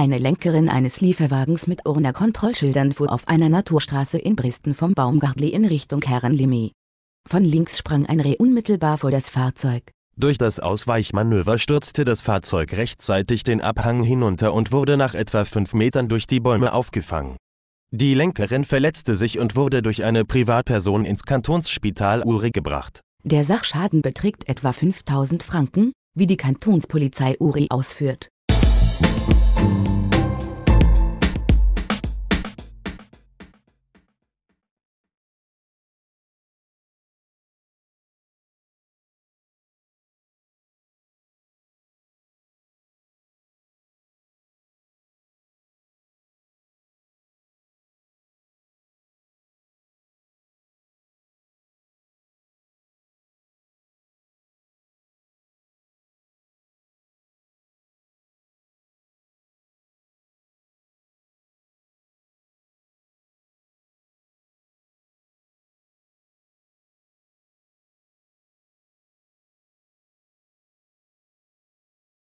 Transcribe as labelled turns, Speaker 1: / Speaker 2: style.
Speaker 1: Eine Lenkerin eines Lieferwagens mit Urner Kontrollschildern fuhr auf einer Naturstraße in Bristen vom Baumgartli in Richtung Herrenlimi. Von links sprang ein Reh unmittelbar vor das Fahrzeug.
Speaker 2: Durch das Ausweichmanöver stürzte das Fahrzeug rechtzeitig den Abhang hinunter und wurde nach etwa fünf Metern durch die Bäume aufgefangen. Die Lenkerin verletzte sich und wurde durch eine Privatperson ins Kantonsspital Uri gebracht.
Speaker 1: Der Sachschaden beträgt etwa 5000 Franken, wie die Kantonspolizei Uri ausführt. Musik